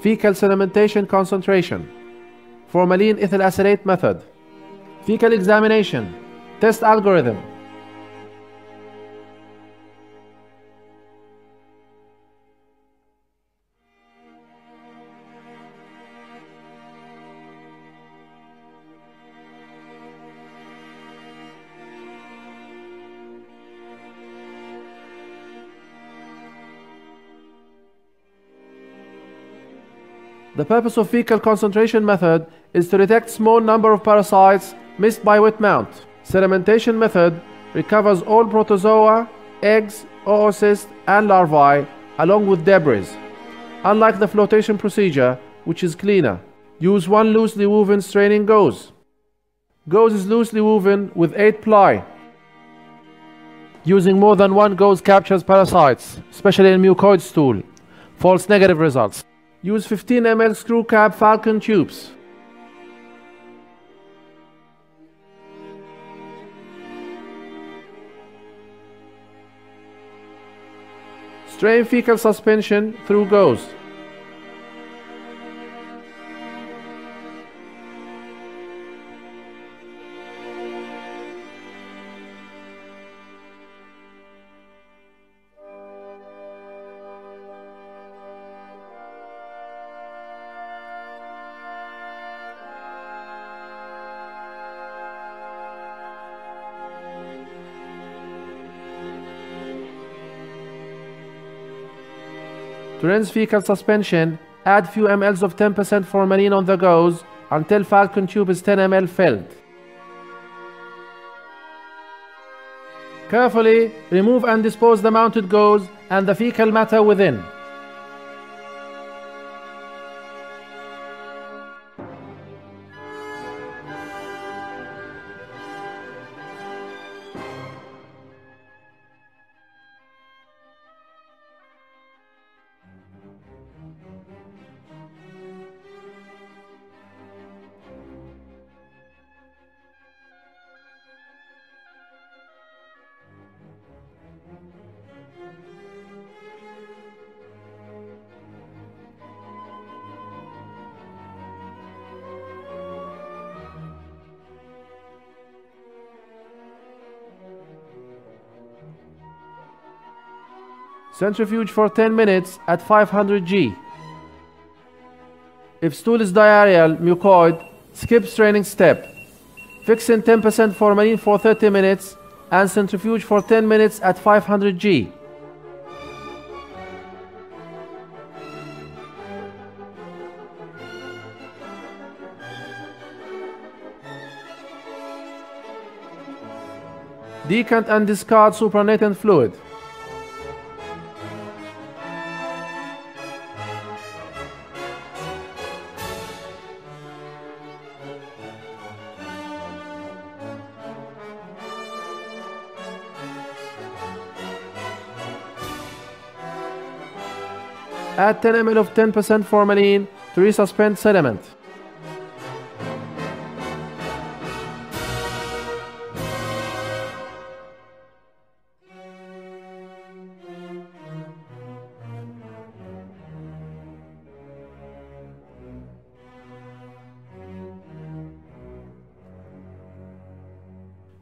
Fecal sedimentation concentration. Formalin ethyl acetate method. Fecal examination. Test algorithm. The purpose of fecal concentration method is to detect small number of parasites missed by wet mount. Sedimentation method recovers all protozoa, eggs, oocysts, and larvae along with debris. Unlike the flotation procedure, which is cleaner, use one loosely woven straining gauze. Gauze is loosely woven with 8 ply. Using more than one gauze captures parasites, especially in mucoid stool. False negative results. Use 15 ml screw cap falcon tubes. Strain fecal suspension through gauze. To rinse fecal suspension, add few mLs of 10% formalin on the gauze until falcon tube is 10 ml filled. Carefully remove and dispose the mounted gauze and the fecal matter within. Centrifuge for 10 minutes at 500 G. If stool is diarrheal, mucoid, skip straining step. Fix in 10% formalin for 30 minutes and centrifuge for 10 minutes at 500 G. Decant and discard supranatant fluid. Add 10 ml of 10% formalin to resuspend sediment.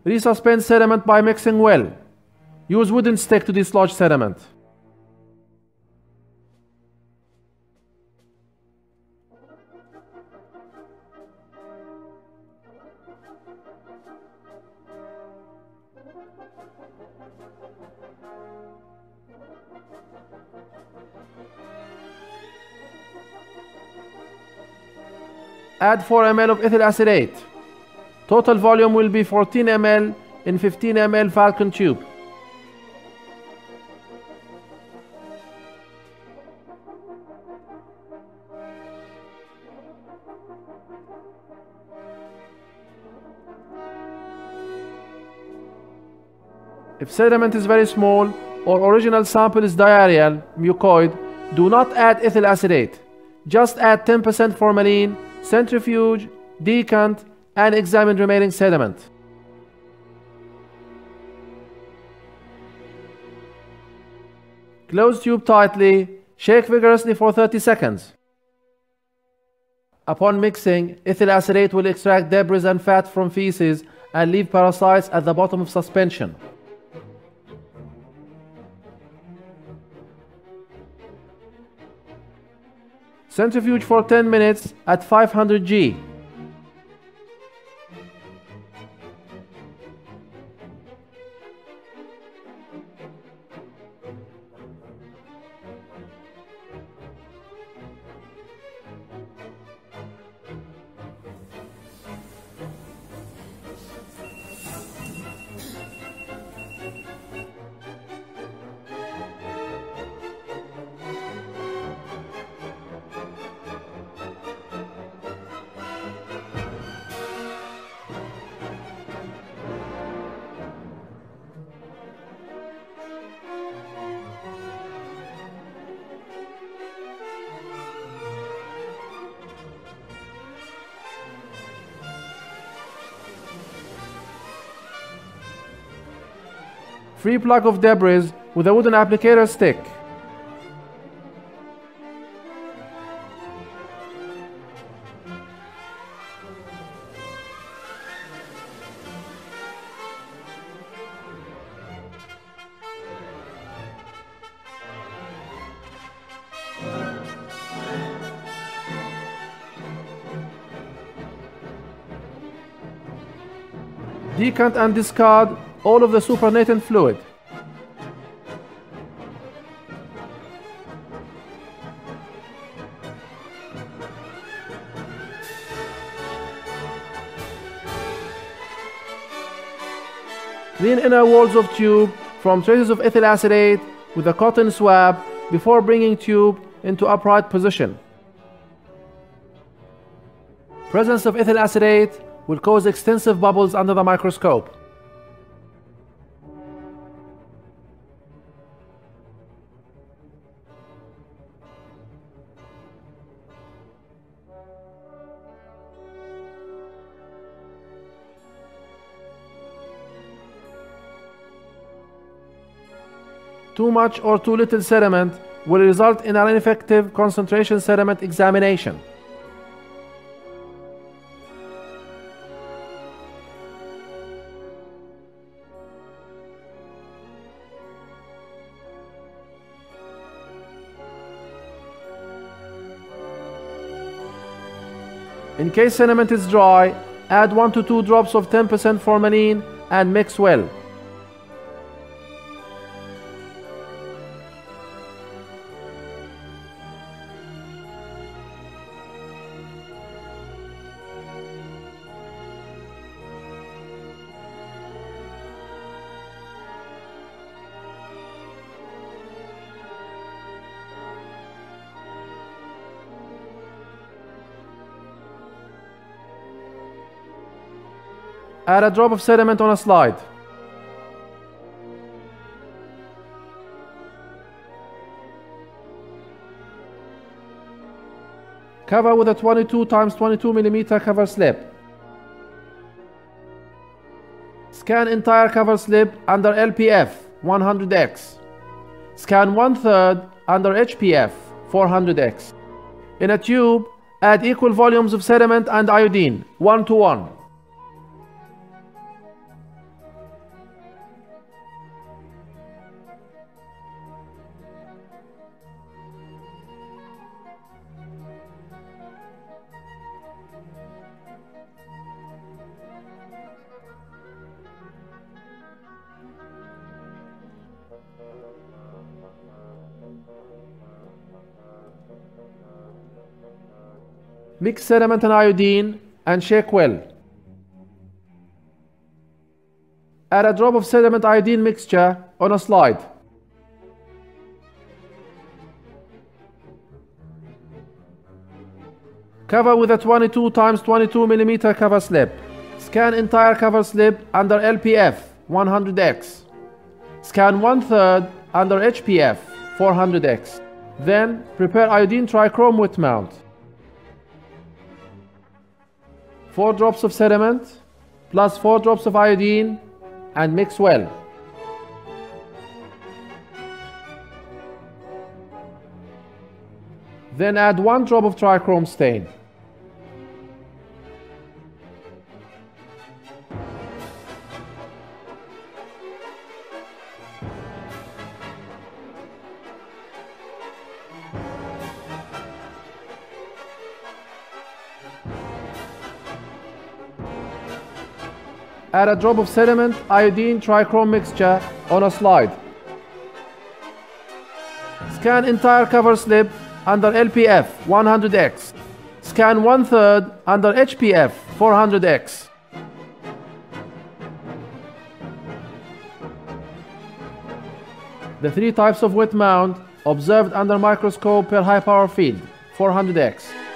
Resuspend sediment by mixing well. Use wooden stick to dislodge sediment. Add 4 ml of ethyl acetate. Total volume will be 14 ml in 15 ml falcon tube. If sediment is very small or original sample is diarrheal, mucoid, do not add ethyl acetate. Just add 10% formalin, centrifuge, decant, and examine remaining sediment. Close tube tightly, shake vigorously for 30 seconds. Upon mixing, ethyl acetate will extract debris and fat from feces and leave parasites at the bottom of suspension. Centrifuge for 10 minutes at 500 G. Free plug of debris with a wooden applicator stick. Decant and discard all of the supernatant fluid. Clean inner walls of tube from traces of ethyl acetate with a cotton swab before bringing tube into upright position. Presence of ethyl acetate will cause extensive bubbles under the microscope. Too much or too little sediment will result in an ineffective concentration sediment examination. In case sediment is dry, add 1 to 2 drops of 10% formalin and mix well. Add a drop of sediment on a slide. Cover with a 22 times 22 millimeter cover slip. Scan entire cover slip under LPF 100x. Scan one third under HPF 400x. In a tube, add equal volumes of sediment and iodine 1 to 1. Mix sediment and iodine and shake well. Add a drop of sediment iodine mixture on a slide. Cover with a 22 times 22 millimeter cover slip. Scan entire cover slip under LPF 100x. Scan one third under HPF 400x. Then prepare iodine trichrome wet mount. 4 drops of sediment plus 4 drops of iodine and mix well. Then add 1 drop of trichrome stain. Add a drop of sediment iodine trichrome mixture on a slide. Scan entire cover slip under LPF 100x. Scan one third under HPF 400x. The three types of wet mount observed under microscope per high power field 400x.